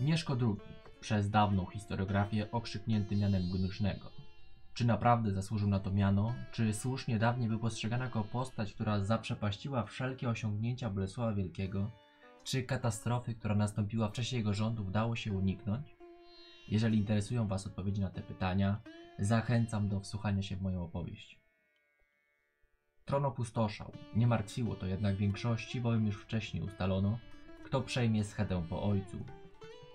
Mieszko II, przez dawną historiografię okrzyknięty mianem Gnuśnego. Czy naprawdę zasłużył na to miano? Czy słusznie dawniej był postrzegany jako postać, która zaprzepaściła wszelkie osiągnięcia Bolesława Wielkiego? Czy katastrofy, która nastąpiła w czasie jego rządów, dało się uniknąć? Jeżeli interesują Was odpowiedzi na te pytania, zachęcam do wsłuchania się w moją opowieść. Tron opustoszał. Nie martwiło to jednak większości, bowiem już wcześniej ustalono, kto przejmie schetę po ojcu.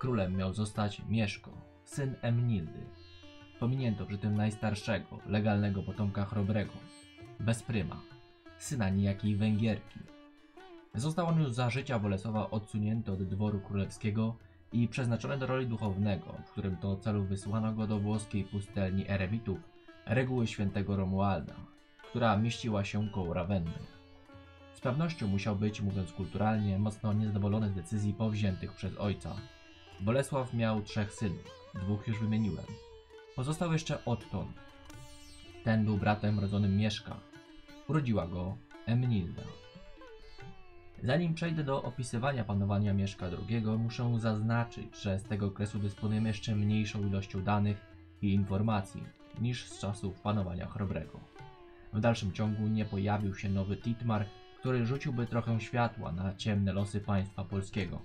Królem miał zostać Mieszko, syn Emnildy. Pominięto przy tym najstarszego, legalnego potomka Chrobrego, Bezpryma, syna niejakiej Węgierki. Został on już za życia Bolesława odsunięty od dworu królewskiego i przeznaczony do roli duchownego, w którym to celu wysłano go do włoskiej pustelni erewitów reguły świętego Romualda, która mieściła się koło Rawenny. Z pewnością musiał być, mówiąc kulturalnie, mocno niezadowolony z decyzji powziętych przez ojca. Bolesław miał trzech synów, dwóch już wymieniłem. Pozostał jeszcze Otton. Ten był bratem rodzonym Mieszka. Urodziła go Emnilda. Zanim przejdę do opisywania panowania Mieszka II, muszę zaznaczyć, że z tego okresu dysponujemy jeszcze mniejszą ilością danych i informacji niż z czasów panowania Chrobrego. W dalszym ciągu nie pojawił się nowy Titmar, który rzuciłby trochę światła na ciemne losy państwa polskiego.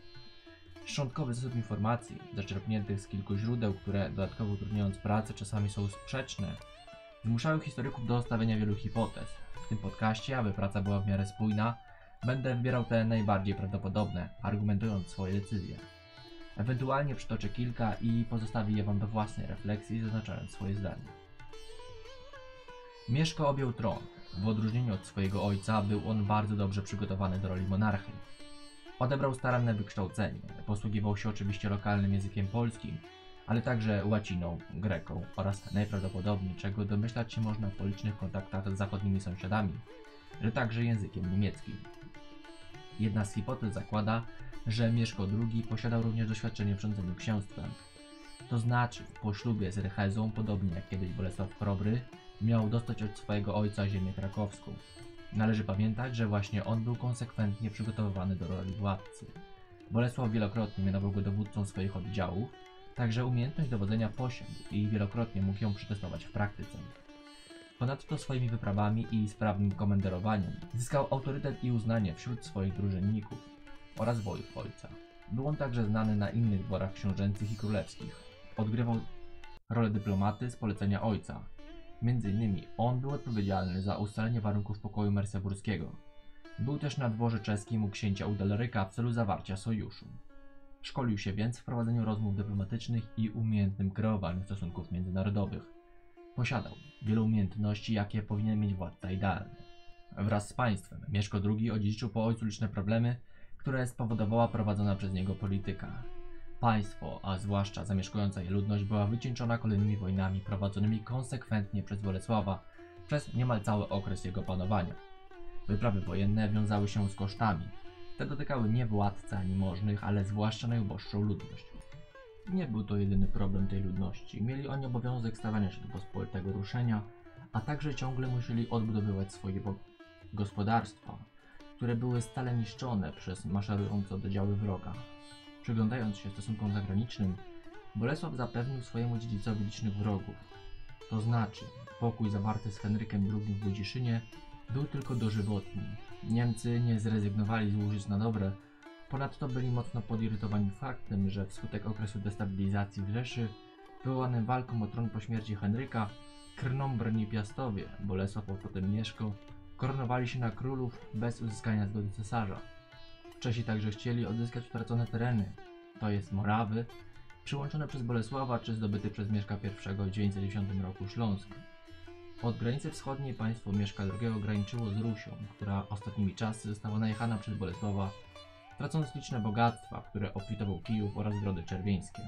Szczątkowy zasób informacji, zaczerpniętych z kilku źródeł, które dodatkowo utrudniając pracę czasami są sprzeczne, zmuszały historyków do stawiania wielu hipotez. W tym podcaście, aby praca była w miarę spójna, będę wybierał te najbardziej prawdopodobne, argumentując swoje decyzje. Ewentualnie przytoczę kilka i pozostawię je wam do własnej refleksji, zaznaczając swoje zdanie. Mieszko objął tron. W odróżnieniu od swojego ojca był on bardzo dobrze przygotowany do roli monarchy. Odebrał staranne wykształcenie, posługiwał się oczywiście lokalnym językiem polskim, ale także łaciną, greką oraz najprawdopodobniej, czego domyślać się można po licznych kontaktach z zachodnimi sąsiadami, że także językiem niemieckim. Jedna z hipotez zakłada, że Mieszko II posiadał również doświadczenie w rządzeniu księstwem. To znaczy, po ślubie z Rychezą, podobnie jak kiedyś Bolesław Chrobry, miał dostać od swojego ojca ziemię krakowską. Należy pamiętać, że właśnie on był konsekwentnie przygotowywany do roli władcy. Bolesław wielokrotnie mianował go dowódcą swoich oddziałów, także umiejętność dowodzenia posiadł i wielokrotnie mógł ją przetestować w praktyce. Ponadto swoimi wyprawami i sprawnym komenderowaniem zyskał autorytet i uznanie wśród swoich drużynników oraz wojów ojca. Był on także znany na innych dworach książęcych i królewskich. Odgrywał rolę dyplomaty z polecenia ojca, Między innymi on był odpowiedzialny za ustalenie warunków pokoju merseburskiego. Był też na dworze czeskim u księcia Udaleryka w celu zawarcia sojuszu. Szkolił się więc w prowadzeniu rozmów dyplomatycznych i umiejętnym kreowaniu stosunków międzynarodowych. Posiadał wiele umiejętności, jakie powinien mieć władca idealny. Wraz z państwem Mieszko II odziedziczył po ojcu liczne problemy, które spowodowała prowadzona przez niego polityka. Państwo, a zwłaszcza zamieszkująca je ludność, była wycieńczona kolejnymi wojnami prowadzonymi konsekwentnie przez Bolesława przez niemal cały okres jego panowania. Wyprawy wojenne wiązały się z kosztami. Te dotykały nie władcy ani możnych, ale zwłaszcza najuboższą ludność. Nie był to jedyny problem tej ludności. Mieli oni obowiązek stawania się do pospolitego ruszenia, a także ciągle musieli odbudowywać swoje gospodarstwa, które były stale niszczone przez maszerujące oddziały wroga. Przyglądając się stosunkom zagranicznym, Bolesław zapewnił swojemu dziedzicowi licznych wrogów. To znaczy, pokój zawarty z Henrykiem II w Budziszynie był tylko dożywotni. Niemcy nie zrezygnowali z użyć na dobre, ponadto byli mocno podirytowani faktem, że wskutek okresu destabilizacji w Rzeszy, wywołanym walką o tron po śmierci Henryka, krnąbrni piastowie, Bolesław, a potem Mieszko, koronowali się na królów bez uzyskania zgody cesarza. Czesi także chcieli odzyskać utracone tereny, to jest Morawy, przyłączone przez Bolesława czy zdobyty przez Mieszka I w 910 roku Śląsk. Od granicy wschodniej państwo Mieszka II graniczyło z Rusią, która ostatnimi czasy została najechana przez Bolesława, tracąc liczne bogactwa, które obfitował Kijów oraz Grody Czerwieńskie,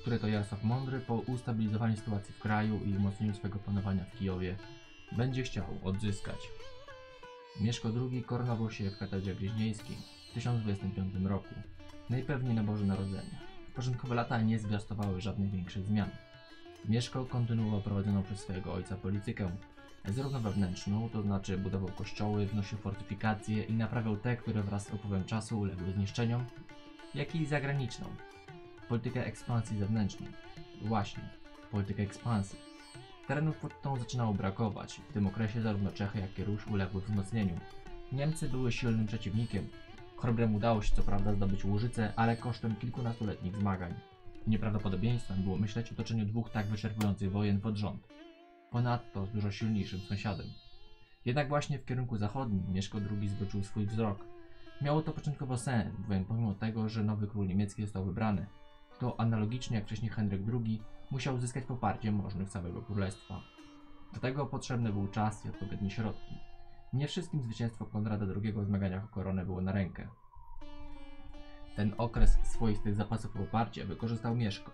które to Jarosław Mądry po ustabilizowaniu sytuacji w kraju i umocnieniu swego panowania w Kijowie będzie chciał odzyskać. Mieszko II koronował się w katedrze bliźnieńskiej w 1025 roku, najpewniej na Boże Narodzenie. Początkowe lata nie zwiastowały żadnych większych zmian. Mieszko kontynuował prowadzoną przez swojego ojca politykę, zarówno wewnętrzną, to znaczy budował kościoły, wnosił fortyfikacje i naprawiał te, które wraz z upływem czasu uległy zniszczeniom, jak i zagraniczną. Politykę ekspansji zewnętrznej. Właśnie, politykę ekspansji. Terenów pod tą zaczynało brakować. W tym okresie zarówno Czechy, jak i Rusz uległy wzmocnieniu. Niemcy były silnym przeciwnikiem. Chorbrem udało się co prawda zdobyć Łużycę, ale kosztem kilkunastoletnich zmagań. Nieprawdopodobieństwem było myśleć o toczeniu dwóch tak wyczerpujących wojen pod rząd. Ponadto z dużo silniejszym sąsiadem. Jednak właśnie w kierunku zachodnim Mieszko II zwrócił swój wzrok. Miało to początkowo sens, bowiem pomimo tego, że nowy król niemiecki został wybrany, to analogicznie jak wcześniej Henryk II musiał uzyskać poparcie możnych całego królestwa. Do tego potrzebny był czas i odpowiednie środki. Nie wszystkim zwycięstwo Konrada II w zmaganiach o koronę było na rękę. Ten okres swoistych zapasów poparcia wykorzystał Mieszko.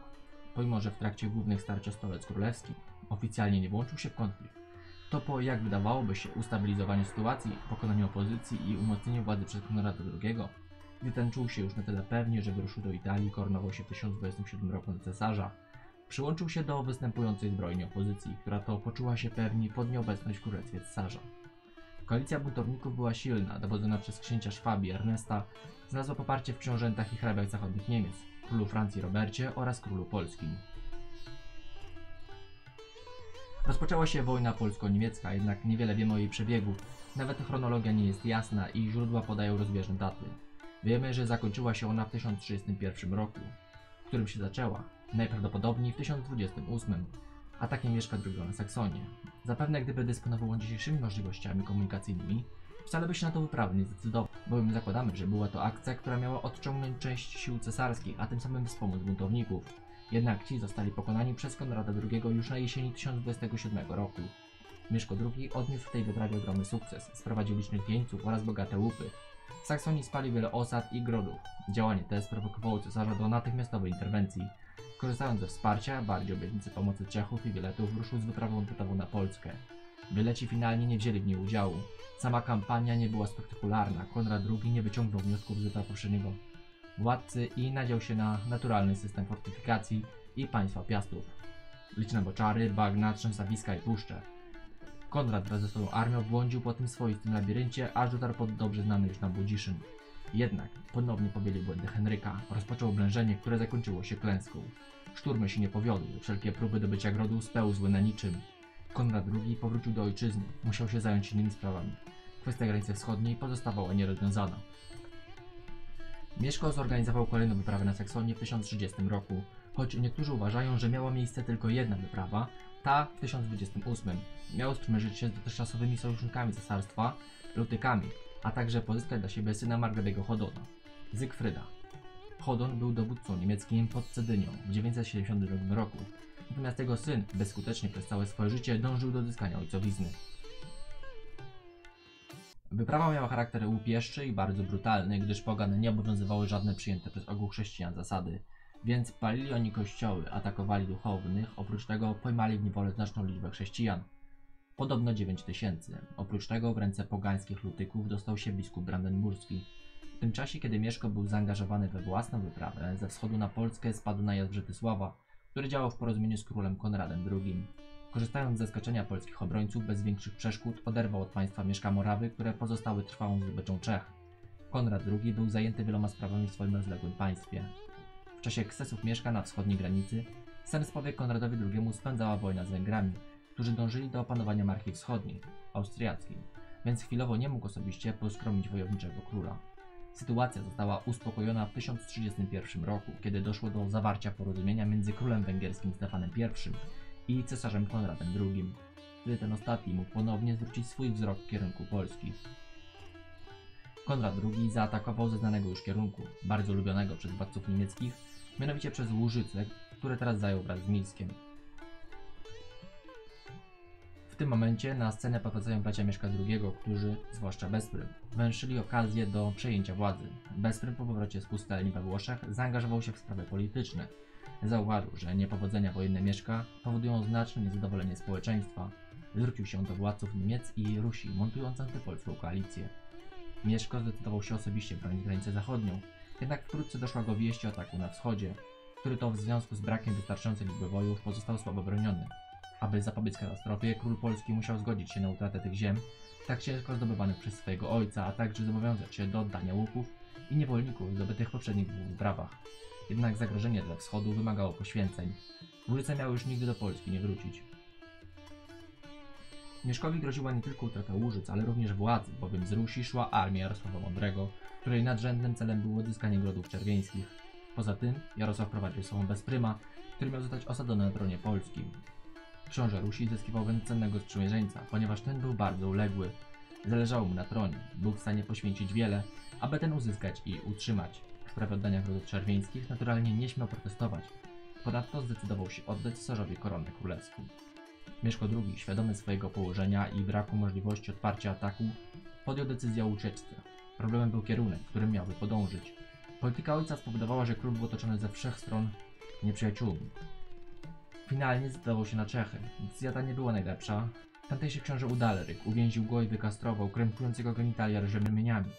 Pomimo, że w trakcie głównych starć o stolec królewski oficjalnie nie włączył się w konflikt, to po, jak wydawałoby się, ustabilizowaniu sytuacji, pokonaniu opozycji i umocnieniu władzy przez Konrada II, gdy ten czuł się już na tyle pewnie, że wyruszył do Italii, koronował się w 1027 roku na cesarza, przyłączył się do występującej zbrojnie opozycji, która to poczuła się pewni pod nieobecność w królestwie cesarza. Koalicja buntowników była silna, dowodzona przez księcia Szwabii Ernesta, znalazła poparcie w książętach i hrabiach zachodnich Niemiec, królu Francji Robercie oraz królu polskim. Rozpoczęła się wojna polsko-niemiecka, jednak niewiele wiemy o jej przebiegu. Nawet chronologia nie jest jasna i źródła podają rozbieżne daty. Wiemy, że zakończyła się ona w 1031 roku, w którym się zaczęła, najprawdopodobniej w 1028, atakiem Mieszka II na Saksonię. Zapewne gdyby dysponował on dzisiejszymi możliwościami komunikacyjnymi, wcale by się na to wyprawę nie zdecydował, bowiem zakładamy, że była to akcja, która miała odciągnąć część sił cesarskich, a tym samym wspomóc buntowników. Jednak ci zostali pokonani przez Konrada II już na jesieni 1027 roku. Mieszko II odniósł w tej wyprawie ogromny sukces, sprowadził licznych jeńców oraz bogate łupy. W Saksonii spali wiele osad i grodów. Działanie te sprowokowało cesarza do natychmiastowej interwencji. Korzystając ze wsparcia, bardziej obietnicy pomocy Czechów i Wieletów ruszył z wyprawą gotową na Polskę. Wieleci finalnie nie wzięli w niej udziału. Sama kampania nie była spektakularna, Konrad II nie wyciągnął wniosków z wypraw poprzedniego władcy i nadział się na naturalny system fortyfikacji i państwa piastów. Liczne boczary, bagna, trzęsawiska i puszcze. Konrad wraz ze swoją armią błądził po tym swoistym labiryncie, aż dotarł pod dobrze znany już nam Budziszyn. Jednak ponownie pobielił błędy Henryka, rozpoczął oblężenie, które zakończyło się klęską. Szturmy się nie powiodły, wszelkie próby dobycia grodu spełzły na niczym. Konrad II powrócił do ojczyzny, musiał się zająć innymi sprawami. Kwestia granicy wschodniej pozostawała nierozwiązana. Mieszko zorganizował kolejną wyprawę na Saksonię w 1030 roku, choć niektórzy uważają, że miała miejsce tylko jedna wyprawa, ta w 1028. Miał sprzymierzyć się z dotychczasowymi sojusznikami cesarstwa, Lutykami, a także pozyskać dla siebie syna Margrabiego Hodona, Zygfryda. Hodon był dowódcą niemieckim pod Cedynią w 972 roku, natomiast jego syn bezskutecznie przez całe swoje życie dążył do odzyskania ojcowizny. Wyprawa miała charakter łupieszczy i bardzo brutalny, gdyż pogan nie obowiązywały żadne przyjęte przez ogół chrześcijan zasady. Więc palili oni kościoły, atakowali duchownych, oprócz tego pojmali w niewolę znaczną liczbę chrześcijan. Podobno 9 tysięcy. Oprócz tego w ręce pogańskich lutyków dostał się biskup brandenburski. W tym czasie, kiedy Mieszko był zaangażowany we własną wyprawę, ze wschodu na Polskę spadł najazd Brzytysława, który działał w porozumieniu z królem Konradem II. Korzystając z zaskoczenia polskich obrońców bez większych przeszkód, oderwał od państwa Mieszka Morawy, które pozostały trwałą zdobyczą Czech. Konrad II był zajęty wieloma sprawami w swoim rozległym państwie. W czasie ekscesów Mieszka na wschodniej granicy, sen spowie Konradowi II spędzała wojna z Węgrami, którzy dążyli do opanowania marki wschodniej, austriackiej, więc chwilowo nie mógł osobiście poskromić wojowniczego króla. Sytuacja została uspokojona w 1031 roku, kiedy doszło do zawarcia porozumienia między królem węgierskim Stefanem I i cesarzem Konradem II, wtedy ten ostatni mógł ponownie zwrócić swój wzrok w kierunku Polski. Konrad II zaatakował ze znanego już kierunku, bardzo lubionego przez władców niemieckich, mianowicie przez Łużyce, które teraz zajął wraz z Milskiem. W tym momencie na scenę powracają bracia Mieszka II, którzy, zwłaszcza Bezprym, węszyli okazję do przejęcia władzy. Bezprym po powrocie z pustelni we Włoszech zaangażował się w sprawy polityczne. Zauważył, że niepowodzenia wojenne Mieszka powodują znaczne niezadowolenie społeczeństwa. Zwrócił się do władców Niemiec i Rusi, montując antypolską koalicję. Mieszko zdecydował się osobiście bronić granicę zachodnią, jednak wkrótce doszła go wieść o ataku na wschodzie, który to w związku z brakiem wystarczającej liczby wojów pozostał słabo broniony. Aby zapobiec katastrofie, król polski musiał zgodzić się na utratę tych ziem, tak ciężko zdobywanych przez swojego ojca, a także zobowiązać się do oddania łupów i niewolników zdobytych w poprzednich dwóch wyprawach. Jednak zagrożenie dla wschodu wymagało poświęceń. Wódce miały już nigdy do Polski nie wrócić. Mieszkowi groziła nie tylko utrata Łużyc, ale również władzy, bowiem z Rusi szła armia Jarosława Mądrego, której nadrzędnym celem było odzyskanie grodów czerwieńskich. Poza tym Jarosław prowadził sobą bezpryma, który miał zostać osadzony na tronie polskim. Książę Rusi zyskiwał więc cennego sprzymierzeńca, ponieważ ten był bardzo uległy. Zależało mu na tronie, był w stanie poświęcić wiele, aby ten uzyskać i utrzymać. W sprawie oddania grodów czerwieńskich naturalnie nie śmiał protestować. Ponadto zdecydował się oddać cesarzowi koronę królewską. Mieszko II, świadomy swojego położenia i braku możliwości odparcia ataku, podjął decyzję o ucieczce. Problemem był kierunek, którym miałby podążyć. Polityka ojca spowodowała, że król był otoczony ze wszech stron nieprzyjaciółmi. Finalnie zdecydował się na Czechy. Ta nie była najlepsza. Tamtejszy książę Udaleryk uwięził go i wykastrował, krępując jego genitalia rzemieniami.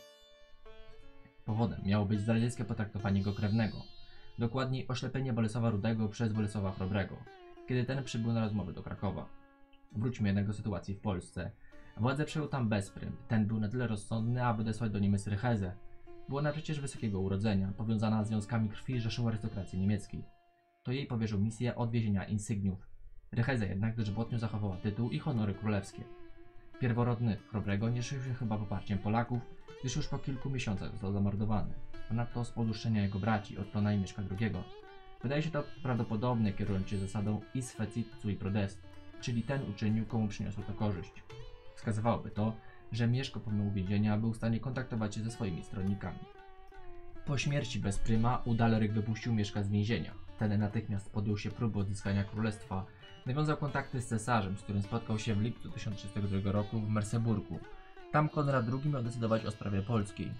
Powodem miało być zdradzieckie potraktowanie go krewnego. Dokładniej oślepienie Bolesława Rudego przez Bolesława Chrobrego, kiedy ten przybył na rozmowy do Krakowa. Wróćmy jednak do sytuacji w Polsce. Władzę przejął tam Bezprym. Ten był na tyle rozsądny, aby odesłać do Niemiec Rychezę. Była ona przecież wysokiego urodzenia, powiązana z związkami krwi rzeszą arystokracji niemieckiej. To jej powierzył misję odwiezienia insygniów. Rycheza jednak dożywotnio zachowała tytuł i honory królewskie. Pierworodny Chrobrego nie szył się chyba poparciem Polaków, gdyż już po kilku miesiącach został zamordowany. Ponadto z poduszczenia jego braci, Ottona i Mieszka II. Wydaje się to prawdopodobne, kierując się zasadą is fecit sui prodest, czyli ten uczynił, komu przyniosło to korzyść. Wskazywałoby to, że Mieszko pomimo uwięzienia był w stanie kontaktować się ze swoimi stronnikami. Po śmierci Bezpryma Udaleryk wypuścił Mieszka z więzienia. Ten natychmiast podjął się próby odzyskania królestwa. Nawiązał kontakty z cesarzem, z którym spotkał się w lipcu 1302 roku w Merseburgu. Tam Konrad II miał decydować o sprawie polskiej.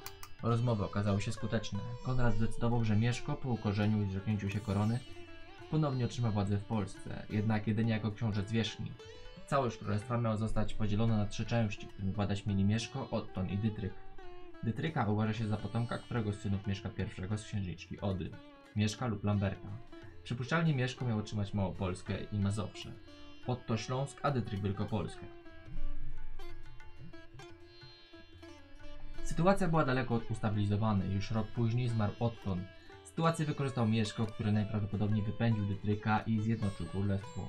Rozmowy okazały się skuteczne. Konrad zdecydował, że Mieszko po ukorzeniu i zrzeknięciu się korony ponownie otrzyma władzę w Polsce, jednak jedynie jako książę zwierzchni. Całość królestwa miała zostać podzielona na trzy części, którymi władać mieli Mieszko, Otton i Dytryk. Dytryka uważa się za potomka któregoś z synów Mieszka I z księżniczki Ody, Mieszka lub Lamberta. Przypuszczalnie Mieszko miał otrzymać Małopolskę i Mazowsze, Otto Śląsk, a Dytryk Wielkopolskę. Sytuacja była daleko od ustabilizowanej. Już rok później zmarł Otton. Sytuację wykorzystał Mieszko, który najprawdopodobniej wypędził Dytryka i zjednoczył królestwo.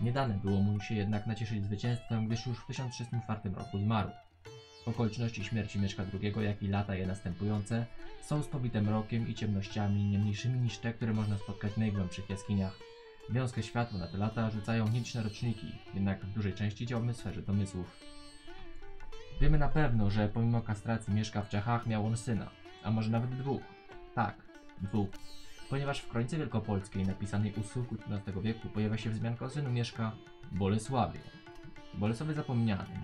Nie dane było mu się jednak nacieszyć zwycięstwem, gdyż już w 1034 roku zmarł. Okoliczności śmierci Mieszka II, jak i lata je następujące są spowite mrokiem i ciemnościami nie mniejszymi niż te, które można spotkać w najgłębszych jaskiniach. Wiązkę światła na te lata rzucają nieliczne roczniki, jednak w dużej części działamy w sferze domysłów. Wiemy na pewno, że pomimo kastracji Mieszka w Czechach miał on syna, a może nawet dwóch. Tak, dwóch. Ponieważ w Kronice Wielkopolskiej napisanej u schyłku XIV wieku pojawia się wzmianka o synu Mieszka Bolesławie. Bolesławie zapomnianym,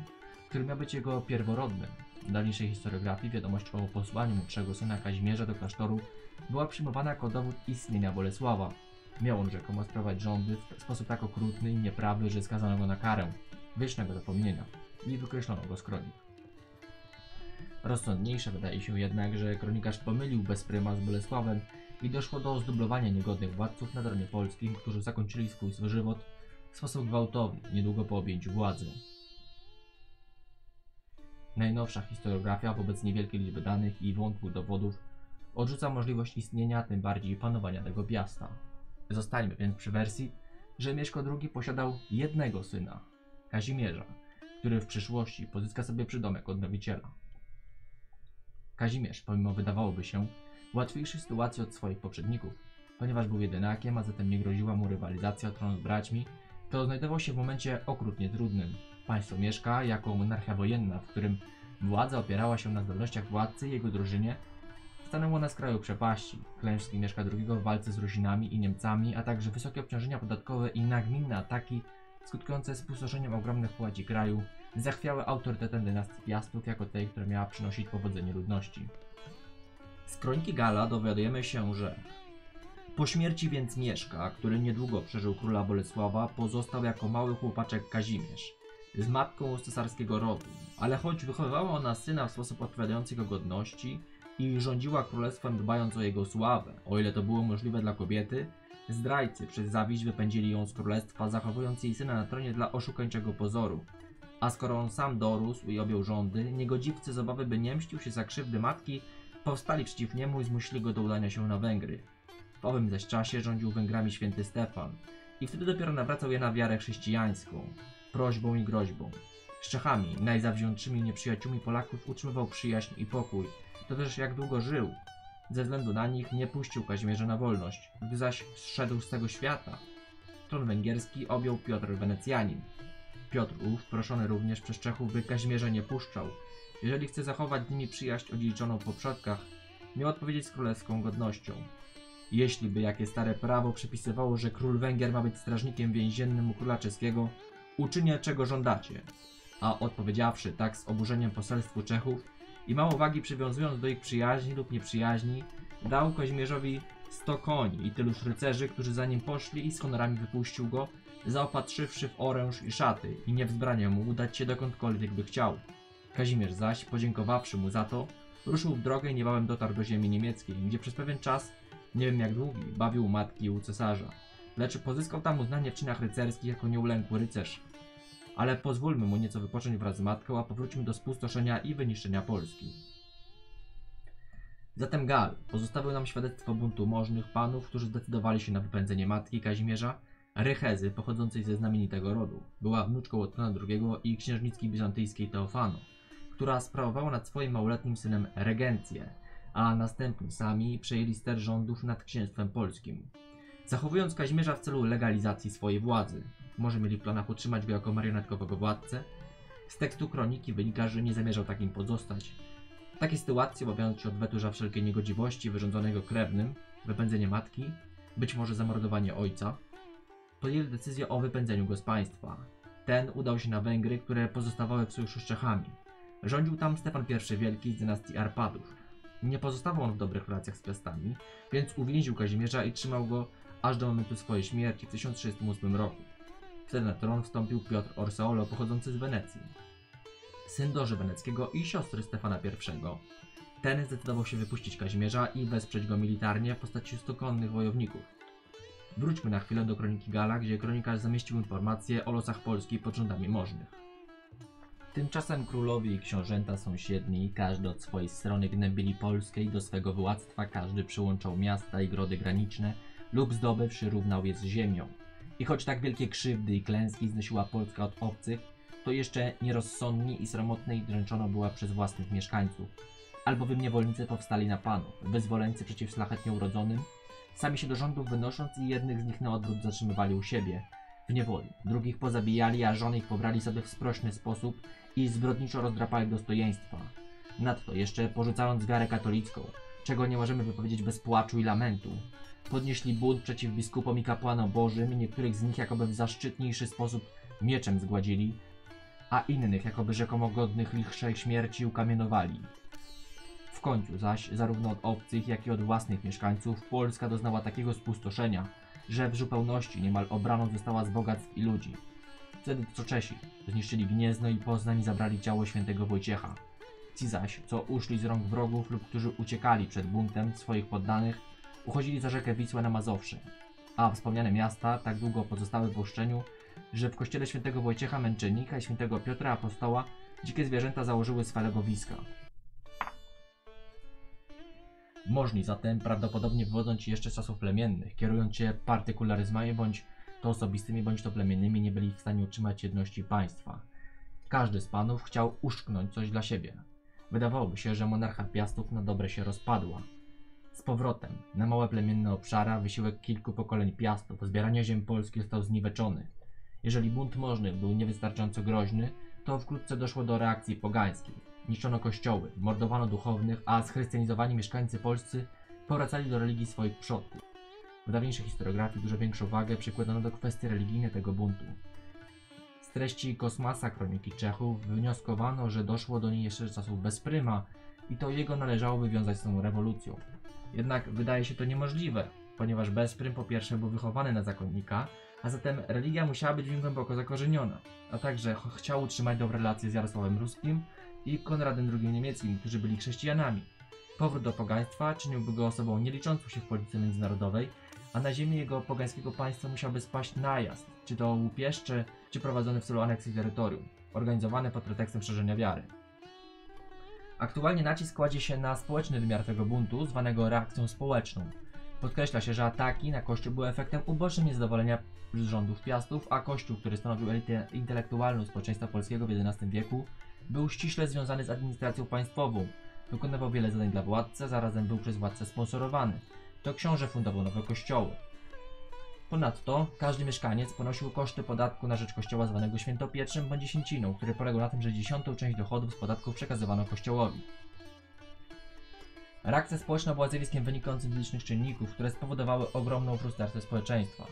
który miał być jego pierworodnym. W dalszej historiografii wiadomość o posłaniu młodszego syna Kazimierza do klasztoru była przyjmowana jako dowód istnienia Bolesława. Miał on rzekomo sprawować rządy w sposób tak okrutny i nieprawy, że skazano go na karę wiecznego zapomnienia i wykreślono go z kronik. Rozsądniejsze wydaje się jednak, że kronikarz pomylił bezpryma z Bolesławem i doszło do zdublowania niegodnych władców na terenie polskim, którzy zakończyli swój żywot w sposób gwałtowny niedługo po objęciu władzy. Najnowsza historiografia wobec niewielkiej liczby danych i wątłych dowodów odrzuca możliwość istnienia, tym bardziej panowania tego piasta. Zostańmy więc przy wersji, że Mieszko II posiadał jednego syna, Kazimierza, który w przyszłości pozyska sobie przydomek odnowiciela. Kazimierz, pomimo wydawałoby się łatwiejszej sytuacji od swoich poprzedników, ponieważ był jedynakiem, a zatem nie groziła mu rywalizacja o tron z braćmi, to znajdował się w momencie okrutnie trudnym. Państwo Mieszka, jako monarchia wojenna, w którym władza opierała się na zdolnościach władcy i jego drużynie, stanęło na skraju przepaści. Klęski Mieszka II w walce z Rusinami i Niemcami, a także wysokie obciążenia podatkowe i nagminne ataki skutkujące spustoszeniem ogromnych płaci kraju, zachwiały autorytetem dynastii Piastów jako tej, która miała przynosić powodzenie ludności. Z kroniki Gala dowiadujemy się, że po śmierci więc Mieszka, który niedługo przeżył króla Bolesława, pozostał jako mały chłopaczek Kazimierz, z matką z cesarskiego rodu, ale choć wychowywała ona syna w sposób odpowiadający jego godności i rządziła królestwem dbając o jego sławę, o ile to było możliwe dla kobiety, zdrajcy przez zawiść wypędzili ją z królestwa, zachowując jej syna na tronie dla oszukańczego pozoru. A skoro on sam dorósł i objął rządy, niegodziwcy z obawy by nie mścił się za krzywdy matki, Powstali przeciw niemu i zmusili go do udania się na Węgry. W owym zaś czasie rządził Węgrami święty Stefan i wtedy dopiero nawracał je na wiarę chrześcijańską, prośbą i groźbą. Z Czechami, najzawziętszymi nieprzyjaciółmi Polaków, utrzymywał przyjaźń i pokój. To też jak długo żył. Ze względu na nich nie puścił Kazimierza na wolność, gdy zaś zszedł z tego świata. Tron węgierski objął Piotr Wenecjanin. Piotr ów, proszony również przez Czechów, by Kazimierza nie puszczał. Jeżeli chce zachować z nimi przyjaźń odziedziczoną po przodkach, miał odpowiedzieć z królewską godnością. Jeśli by jakie stare prawo przepisywało, że król Węgier ma być strażnikiem więziennym u króla czeskiego, uczynię czego żądacie. A odpowiedziawszy tak z oburzeniem poselstwu Czechów i mało wagi przywiązując do ich przyjaźni lub nieprzyjaźni, dał Kazimierzowi sto koni i tyluż rycerzy, którzy za nim poszli i z honorami wypuścił go, zaopatrzywszy w oręż i szaty i nie wzbraniał mu udać się dokądkolwiek by chciał. Kazimierz zaś, podziękowawszy mu za to, ruszył w drogę i niebawem dotarł do ziemi niemieckiej, gdzie przez pewien czas, nie wiem jak długi, bawił matki u cesarza. Lecz pozyskał tam uznanie w czynach rycerskich jako nieulękły rycerz. Ale pozwólmy mu nieco wypocząć wraz z matką, a powróćmy do spustoszenia i wyniszczenia Polski. Zatem Gal pozostawił nam świadectwo buntu możnych panów, którzy zdecydowali się na wypędzenie matki Kazimierza, Rychezy, pochodzącej ze znamienitego rodu. Była wnuczką Ottona II i księżniczki bizantyjskiej Teofano, która sprawowała nad swoim małoletnim synem regencję, a następni sami przejęli ster rządów nad księstwem polskim. Zachowując Kazimierza w celu legalizacji swojej władzy, może mieli w planach utrzymać go jako marionetkowego władcę, z tekstu kroniki wynika, że nie zamierzał takim pozostać. W takiej sytuacji, obawiając się odwetu za wszelkie niegodziwości wyrządzonego krewnym, wypędzenie matki, być może zamordowanie ojca, podjęli decyzję o wypędzeniu go z państwa. Ten udał się na Węgry, które pozostawały w sojuszu z Czechami. Rządził tam Stefan I Wielki z dynastii Arpadów. Nie pozostawał on w dobrych relacjach z Piastami, więc uwięził Kazimierza i trzymał go aż do momentu swojej śmierci w 1038 roku. Wtedy na tron wstąpił Piotr Orseolo pochodzący z Wenecji. Syn Doży Weneckiego i siostry Stefana I. Ten zdecydował się wypuścić Kazimierza i wesprzeć go militarnie w postaci stukonnych wojowników. Wróćmy na chwilę do kroniki Gala, gdzie kronikarz zamieścił informacje o losach Polski pod rządami możnych. Tymczasem królowie i książęta sąsiedni, każdy od swojej strony gnębili Polskę i do swego władztwa każdy przyłączał miasta i grody graniczne lub zdobywszy równał je z ziemią. I choć tak wielkie krzywdy i klęski znosiła Polska od obcych, to jeszcze nierozsądnie i sromotnie dręczono była przez własnych mieszkańców. Albowiem niewolnicy powstali na panów, wyzwoleńcy przeciw szlachetnie urodzonym, sami się do rządów wynosząc i jednych z nich na odwrót zatrzymywali u siebie, w niewoli, drugich pozabijali, a żony ich pobrali sobie w sprośny sposób i zbrodniczo rozdrapali dostojeństwa. Nadto jeszcze porzucając wiarę katolicką, czego nie możemy wypowiedzieć bez płaczu i lamentu, podnieśli bunt przeciw biskupom i kapłanom bożym niektórych z nich jakoby w zaszczytniejszy sposób mieczem zgładzili, a innych jakoby rzekomo godnych lichszej śmierci ukamienowali. W końcu zaś, zarówno od obcych, jak i od własnych mieszkańców, Polska doznała takiego spustoszenia, że w zupełności niemal obraną została z bogactw i ludzi. Wtedy co Czesi zniszczyli Gniezno i Poznań i zabrali ciało świętego Wojciecha. Ci zaś, co uszli z rąk wrogów lub którzy uciekali przed buntem swoich poddanych, uchodzili za rzekę Wisłę na Mazowsze. A wspomniane miasta tak długo pozostały w oszczeniu, że w kościele świętego Wojciecha Męczennika i świętego Piotra Apostoła dzikie zwierzęta założyły swe legowiska. Możni zatem, prawdopodobnie wywodząc jeszcze z czasów plemiennych, kierując się partykularyzmami bądź to osobistymi, bądź to plemiennymi, nie byli w stanie utrzymać jedności państwa. Każdy z panów chciał uszknąć coś dla siebie. Wydawałoby się, że monarcha Piastów na dobre się rozpadła. Z powrotem, na małe plemienne obszara, wysiłek kilku pokoleń Piastów, zbierania ziem polskich został zniweczony. Jeżeli bunt możnych był niewystarczająco groźny, to wkrótce doszło do reakcji pogańskiej. Niszczono kościoły, mordowano duchownych, a schrystianizowani mieszkańcy polscy powracali do religii swoich przodków. W dawniejszej historiografii dużo większą wagę przykładano do kwestii religijnej tego buntu. Z treści Kosmasa Kroniki Czechów wywnioskowano, że doszło do niej jeszcze z czasów Bezpryma i to jego należało wywiązać z tą rewolucją. Jednak wydaje się to niemożliwe, ponieważ Bezprym po pierwsze był wychowany na zakonnika, a zatem religia musiała być w nim głęboko zakorzeniona, a także ch- chciał utrzymać dobre relacje z Jarosławem Ruskim i Konradem II Niemieckim, którzy byli chrześcijanami. Powrót do pogaństwa czyniłby go osobą nieliczącą się w polityce międzynarodowej, a na ziemi jego pogańskiego państwa musiałby spaść najazd, czy to łupieszcze, czy prowadzony w celu aneksji terytorium, organizowany pod pretekstem szerzenia wiary. Aktualnie nacisk kładzie się na społeczny wymiar tego buntu, zwanego reakcją społeczną. Podkreśla się, że ataki na Kościół były efektem ubocznym niezadowolenia rządów Piastów, a Kościół, który stanowił elitę intelektualną społeczeństwa polskiego w XI wieku, był ściśle związany z administracją państwową. Wykonywał wiele zadań dla władcy, a zarazem był przez władcę sponsorowany. To książę fundował nowe kościoły. Ponadto każdy mieszkaniec ponosił koszty podatku na rzecz kościoła zwanego świętopieczem bądź dziesięciną, który polegał na tym, że dziesiątą część dochodów z podatków przekazywano kościołowi. Reakcja społeczna była zjawiskiem wynikającym z licznych czynników, które spowodowały ogromną frustrację społeczeństwa.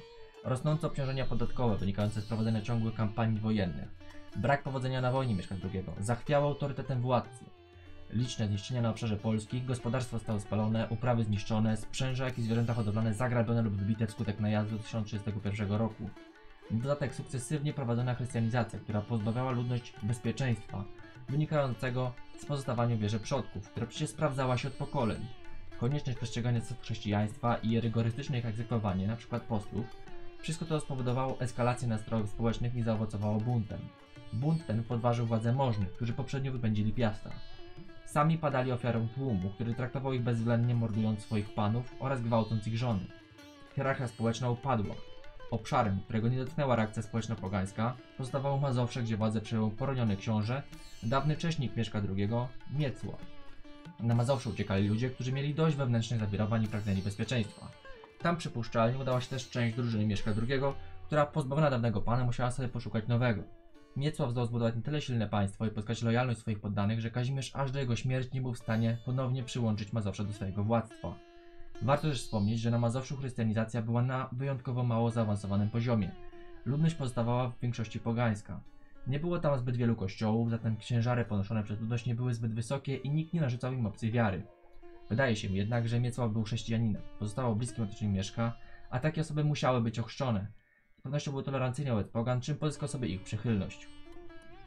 Rosnące obciążenia podatkowe wynikające z prowadzenia ciągłych kampanii wojennych, brak powodzenia na wojnie Mieszka II, zachwiało autorytetem władcy. Liczne zniszczenia na obszarze Polski, gospodarstwa zostały spalone, uprawy zniszczone, sprzęża jak i zwierzęta hodowlane zagrabione lub wybite wskutek najazdu 1031 roku. Dodatek sukcesywnie prowadzona chrystianizacja, która pozbawiała ludność bezpieczeństwa, wynikającego z pozostawania wierze przodków, która przecież sprawdzała się od pokoleń. Konieczność przestrzegania zasad chrześcijaństwa i rygorystyczne ich egzekwowanie, np. postów, wszystko to spowodowało eskalację nastrojów społecznych i zaowocowało buntem. Bunt ten podważył władzę możnych, którzy poprzednio wypędzili Piasta. Sami padali ofiarą tłumu, który traktował ich bezwzględnie mordując swoich panów oraz gwałcąc ich żony. Hierarchia społeczna upadła. Obszarem, którego nie dotknęła reakcja społeczno-pogańska, pozostawało Mazowsze, gdzie władzę przejął poroniony książę, dawny cześnik Mieszka II, Miecła. Na Mazowsze uciekali ludzie, którzy mieli dość wewnętrznych zawirowań i pragnęli bezpieczeństwa. Tam przypuszczalnie udała się też część drużyny Mieszka II, która pozbawiona dawnego pana musiała sobie poszukać nowego. Miecław zdołał zbudować na tyle silne państwo i pozyskać lojalność swoich poddanych, że Kazimierz aż do jego śmierci nie był w stanie ponownie przyłączyć Mazowsza do swojego władztwa. Warto też wspomnieć, że na Mazowszu chrystianizacja była na wyjątkowo mało zaawansowanym poziomie. Ludność pozostawała w większości pogańska. Nie było tam zbyt wielu kościołów, zatem ciężary ponoszone przez ludność nie były zbyt wysokie i nikt nie narzucał im obcej wiary. Wydaje się jednak, że Miecław był chrześcijaninem, pozostawał bliskim otoczeniu Mieszka, a takie osoby musiały być ochrzczone. Pewnością był tolerancyjny wobec pogan, czym pozyskał sobie ich przychylność.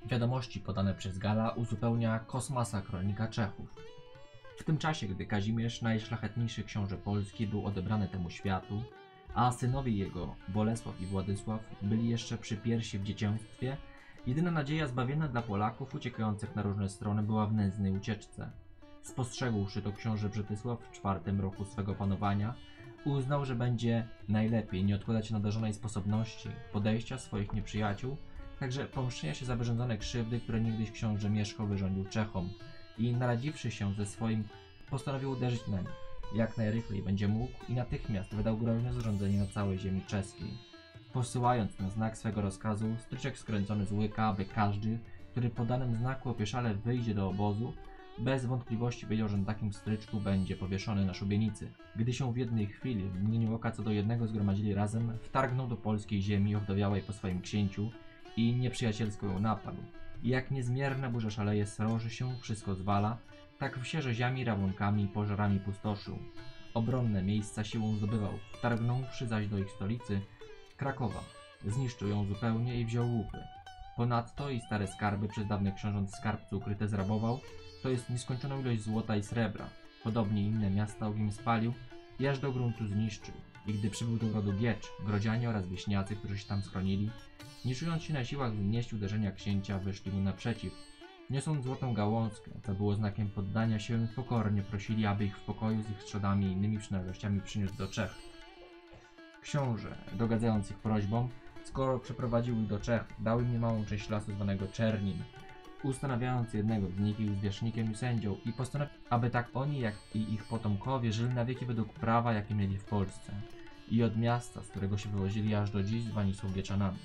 Wiadomości podane przez Gala uzupełnia Kosmasa Kronika Czechów. W tym czasie, gdy Kazimierz, najszlachetniejszy książę Polski, był odebrany temu światu, a synowie jego, Bolesław i Władysław, byli jeszcze przy piersi w dzieciństwie, jedyna nadzieja zbawienna dla Polaków uciekających na różne strony była w nędznej ucieczce. Spostrzegłszy to książę Brzydysław w czwartym roku swego panowania, uznał, że będzie najlepiej nie odkładać nadarzonej sposobności podejścia swoich nieprzyjaciół, także pomszczenia się za wyrządzone krzywdy, które niegdyś książę Mieszko wyrządził Czechom i naradziwszy się ze swoim, postanowił uderzyć na nich, jak najrychlej będzie mógł i natychmiast wydał groźne zarządzenie na całej ziemi czeskiej. Posyłając na znak swego rozkazu stryczek skręcony z łyka, aby każdy, który po danym znaku opieszale wyjdzie do obozu, bez wątpliwości wiedział, że na takim stryczku będzie powieszony na szubienicy. Gdy się w jednej chwili, w mgnieniu oka co do jednego zgromadzili razem, wtargnął do polskiej ziemi owdowiałej po swoim księciu i nieprzyjacielsko ją napadł. Jak niezmierna burza szaleje, sroży się, wszystko zwala, tak wsie rzeziami, rabunkami i pożarami pustoszył. Obronne miejsca siłą zdobywał, wtargnąwszy zaś do ich stolicy, Krakowa. Zniszczył ją zupełnie i wziął łupy. Ponadto i stare skarby przez dawnych książąt skarbcu ukryte zrabował, to jest nieskończoną ilość złota i srebra. Podobnie inne miasta ogniem spalił i aż do gruntu zniszczył. I gdy przybył do grodu Giecz, grodzianie oraz wieśniacy, którzy się tam schronili, nie czując się na siłach znieść uderzenia księcia, wyszli mu naprzeciw. Niosąc złotą gałązkę, co było znakiem poddania się, pokornie prosili, aby ich w pokoju z ich trzodami i innymi przynależnościami przyniósł do Czech. Książę, dogadzając ich prośbom, skoro przeprowadził ich do Czech, dał im niemałą część lasu zwanego Czernin, ustanawiając jednego z nich ich zwierzchnikiem i sędzią i postanowił, aby tak oni, jak i ich potomkowie żyli na wieki według prawa, jakie mieli w Polsce i od miasta, z którego się wywozili aż do dziś zwani są Gieczanami.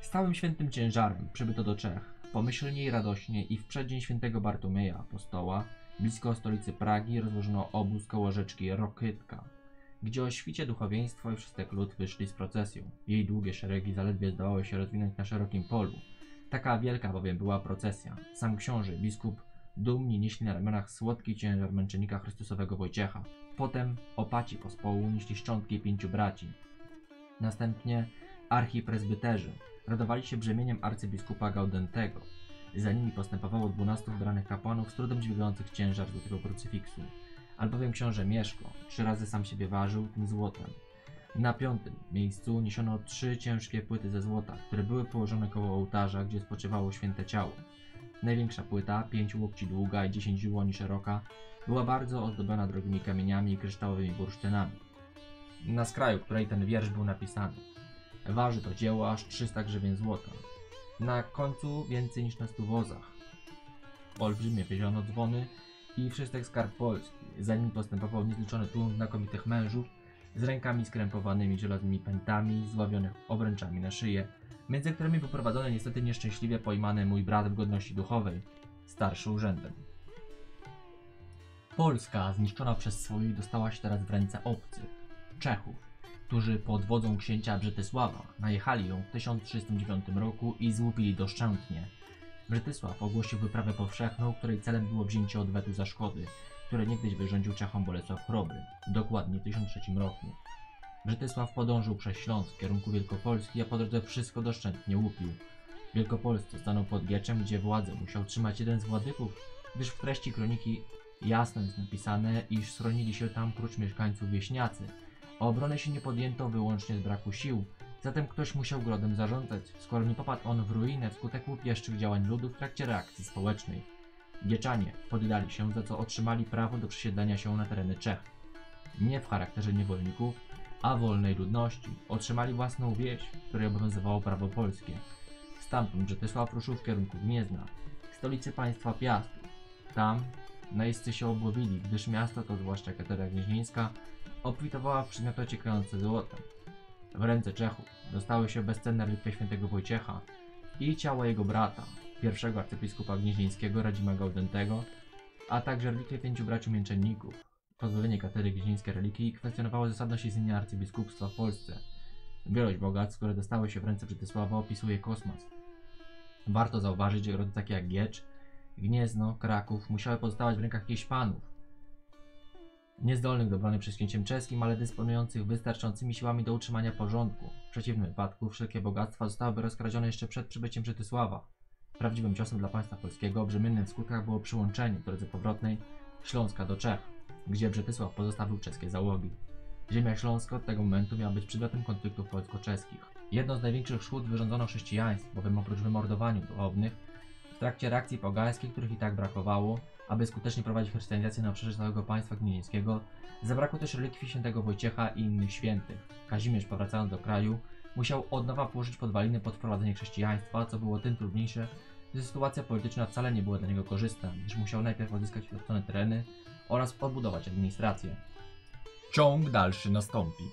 Stałym świętym ciężarem przybyto do Czech, pomyślnie i radośnie i w przeddzień świętego Bartłomieja Apostoła, blisko stolicy Pragi, rozłożono obóz koło rzeczki Rokytka, gdzie o świcie duchowieństwo i wszystek lud wyszli z procesją. Jej długie szeregi zaledwie zdawały się rozwinąć na szerokim polu. Taka wielka bowiem była procesja. Sam książę, biskup, dumni nieśli na ramionach słodki ciężar męczennika Chrystusowego Wojciecha. Potem opaci pospołu nieśli szczątki pięciu braci. Następnie archipresbyterzy radowali się brzemieniem arcybiskupa Gaudentego. Za nimi postępowało dwunastu wybranych kapłanów z trudem dźwigających ciężar złotego krucyfiksu. Albowiem książę Mieszko trzy razy sam siebie ważył tym złotem. Na piątym miejscu niesiono trzy ciężkie płyty ze złota, które były położone koło ołtarza, gdzie spoczywało święte ciało. Największa płyta, 5 łokci długa i 10 dłoni szeroka, była bardzo ozdobiona drogimi kamieniami i kryształowymi bursztynami. Na skraju której ten wiersz był napisany. Waży to dzieło aż 300 grzywien złota. Na końcu więcej niż na 100 wozach. Olbrzymie wieziono dzwony i wszystek skarb Polski. Za nim postępował niezliczony tłum znakomitych mężów z rękami skrępowanymi żelaznymi pętami, zdławionych obręczami na szyję, między którymi był prowadzony niestety nieszczęśliwie pojmany mój brat w godności duchowej, starszy urzędem. Polska, zniszczona przez swoich, dostała się teraz w ręce obcych, Czechów, którzy pod wodzą księcia Brzytysława najechali ją w 1309 roku i złupili doszczętnie. Brzytysław ogłosił wyprawę powszechną, której celem było wzięcie odwetu za szkody, które niegdyś wyrządził Czechom Bolesław Chrobry, dokładnie w 1003 roku. Brzytysław podążył przez Śląsk w kierunku Wielkopolski, a po drodze wszystko doszczętnie łupił. Wielkopolscy stanął pod Gieczem, gdzie władzę musiał trzymać jeden z władyków, gdyż w treści kroniki jasno jest napisane, iż schronili się tam prócz mieszkańców wieśniacy. O obronę się nie podjęto wyłącznie z braku sił, zatem ktoś musiał grodem zarządzać, skoro nie popadł on w ruinę wskutek łupieszczych działań ludu w trakcie reakcji społecznej. Gieczanie poddali się, za co otrzymali prawo do przesiedlenia się na tereny Czech. Nie w charakterze niewolników, a wolnej ludności. Otrzymali własną wieś, w której obowiązywało prawo polskie. Stamtąd Brzytysław ruszył w kierunku Gniezna, stolicy państwa Piastów. Tam najeźdźcy się obłowili, gdyż miasto to, zwłaszcza katedra gnieźnieńska, obfitowała w przedmioty ociekające złotem. W ręce Czechów dostały się bezcenne relikwie świętego Wojciecha i ciało jego brata, pierwszego arcybiskupa gnieźnieńskiego Radzima Gaudentego, a także relikwie pięciu braci mięczenników. Pozbawienie katedry gnieźnieńskiej relikii kwestionowało zasadność istnienia arcybiskupstwa w Polsce. Wielość bogactw, które dostały się w ręce Brzytysława opisuje kosmos. Warto zauważyć, że rody takie jak Giecz, Gniezno, Kraków musiały pozostawać w rękach Hiszpanów, niezdolnych do obrony przez księciem czeskim, ale dysponujących wystarczającymi siłami do utrzymania porządku. W przeciwnym wypadku wszelkie bogactwa zostałyby rozkradzione jeszcze przed przybyciem Brzytysława. Prawdziwym ciosem dla państwa polskiego o brzemiennych skutkach było przyłączenie drodze powrotnej Śląska do Czech, gdzie Brzytysław pozostawił czeskie załogi. Ziemia śląska od tego momentu miała być przedmiotem konfliktów polsko-czeskich. Jedno z największych szkód wyrządzono chrześcijaństwu, bowiem oprócz wymordowaniu duchownych, w trakcie reakcji pogańskiej, których i tak brakowało, aby skutecznie prowadzić chrystianizację na obszarze całego państwa gnieźnieńskiego, zabrakło też relikwii świętego Wojciecha i innych świętych. Kazimierz, powracając do kraju, musiał od nowa położyć podwaliny pod wprowadzenie chrześcijaństwa, co było tym trudniejsze, że sytuacja polityczna wcale nie była dla niego korzystna, gdyż musiał najpierw odzyskać utracone tereny oraz odbudować administrację. Ciąg dalszy nastąpi.